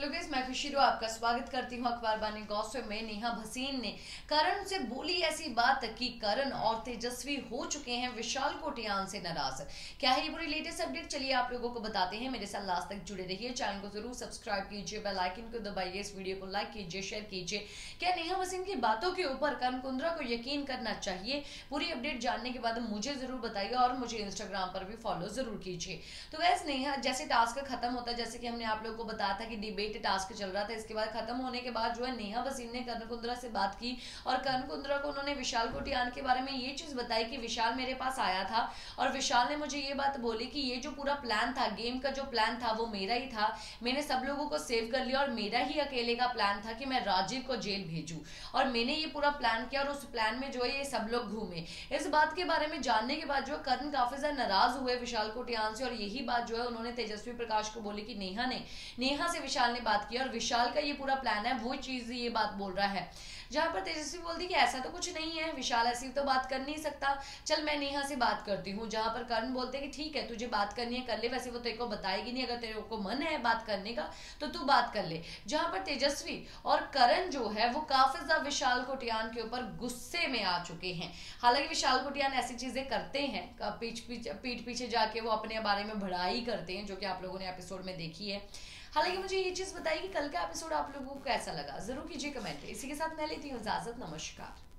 लोकेश मैं खुशी आपका स्वागत करती हूँ अखबार बानी गौसव में नेहा भसीन ने करण से बोली ऐसी बात कि करण और तेजस्वी हो चुके हैं, विशाल कोटियान से नाराज़। क्या है ये पूरी लेटेस्ट अपडेट चलिए आप लोगों को बताते हैं। मेरे साथ लास्ट तक जुड़े रहिए। चैनल को ज़रूर सब्सक्राइब कीजिए बेल आइकन को दबाइए, इस वीडियो को लाइक कीजिए शेयर कीजिए। क्या नेहा भसीन की बातों के ऊपर करण कुंद्रा को यकीन करना चाहिए? पूरी अपडेट जानने के बाद मुझे ज़रूर बताइए और मुझे इंस्टाग्राम पर भी फॉलो ज़रूर कीजिए। तो वैसे नेहा, जैसे टास्क खत्म होता है जैसे कि हमने आप लोगों को बताया था कि डिबेट डिबेट टास्क चल रहा था। इसके बाद खत्म होने के बाद जो है नेहा वसीम ने कर्ण कुंद्रा से बात की और कर्ण कुंद्रा को उन्होंने विशाल कोटियान के बारे में ये चीज़ बताई कि विशाल मेरे पास आया था और विशाल ने मुझे ये बात बोली कि ये जो पूरा प्लान था गेम का जो प्लान था वो मेरा ही था। मैंने सब लोगों को सेव कर लिया और मेरा ही अकेले का प्लान था कि मैं राजीव को जेल भेजू। और मैंने ये पूरा प्लान किया और उस प्लान में जो है ये सब लोग घूमे। इस बात के बारे में जानने के बाद जो कर्ण काफ़ी ज़्यादा नाराज़ हुए विशाल कोटियान से और यही बात जो है उन्होंने तेजस्वी प्रकाश को बोली कि नेहा ने, नेहा से विशाल ने बात की और विशाल का ये पूरा प्लान है वो चीज़ ये बात बोल रहा है। जहाँ पर तेजस्वी बोलती कि ऐसा तो कुछ नहीं है, विशाल ऐसी तो बात कर नहीं सकता। चल मैं नेहा से बात करती हूँ, जहाँ पर कर्ण बोलते हैं कि ठीक है, तुझे बात करनी है, कर ले। वैसे वो तेरे को बताएगी नहीं, अगर तेरे को मन है बात करने का तो तू बात कर ले। जहाँ पर तेजस्वी और करण जो है, वो काफ़ी ज़्यादा विशाल कोटियान के ऊपर गुस्से में आ चुके हैं। हालाँकि विशाल कोटियान ऐसी चीज़ें करते हैं पीठ पीछे जाके वो अपने बारे में भड़ाई करते हैं, जो कि आप लोगों ने एपिसोड में देखी है। हालाँकि मुझे ये चीज़ बताइए कि कल का एपिसोड आप लोगों को कैसा लगा? ज़रूर कीजिए कमेंट इसी के साथ मैं लेती हूँ इजाज़त। नमस्कार।